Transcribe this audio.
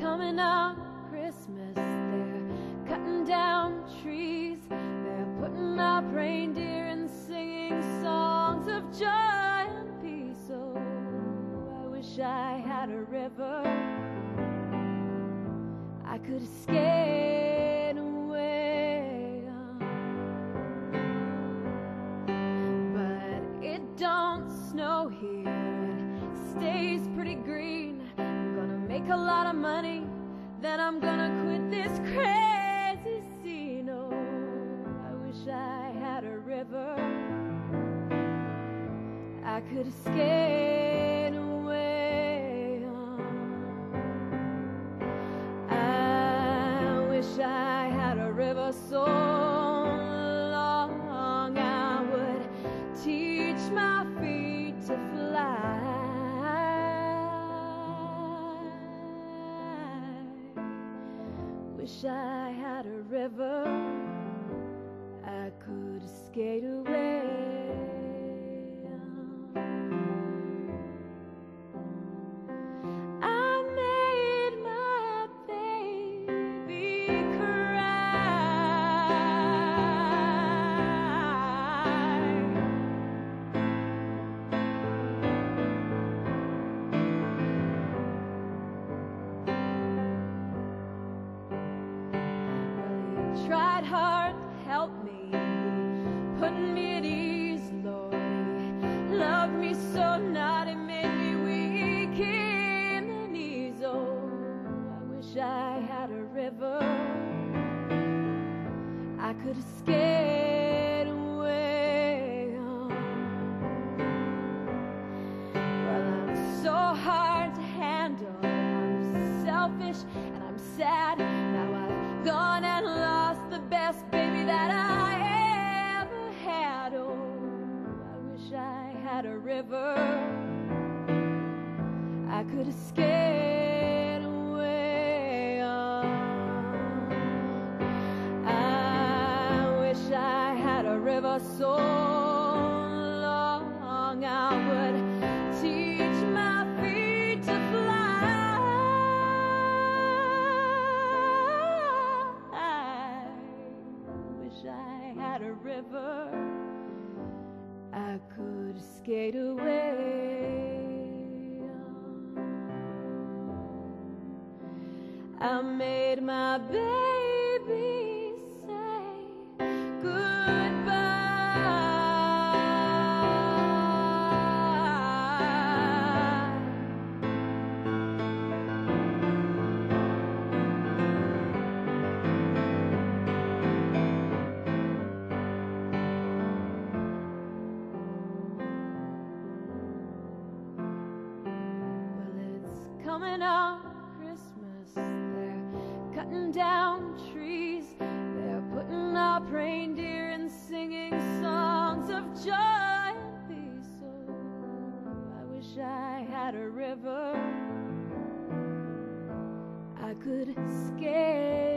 coming on Christmas. They're cutting down trees. They're putting up reindeer and singing songs of joy and peace. Oh, I wish I had a river. I could skate away. But it don't snow here. Make a lot of money. Then I'm gonna quit this crazy scene. Oh, I wish I had a river. I could skate Wish I had a river I could skate away. To help me, put me at ease, Lord. He Loved me so not, it made me weak in the knees. Oh, I wish I had a river. I could skate away on. Well, I'm so hard to handle. I'm selfish and I'm sad. Now I've gone and A river. I could skate away on. I wish I had a river so long I would teach my feet to fly. I wish I had a river I could skate away. I made my baby coming on Christmas. They're cutting down trees. They're putting up reindeer and singing songs of joy and peace. Oh, I wish I had a river. I could skate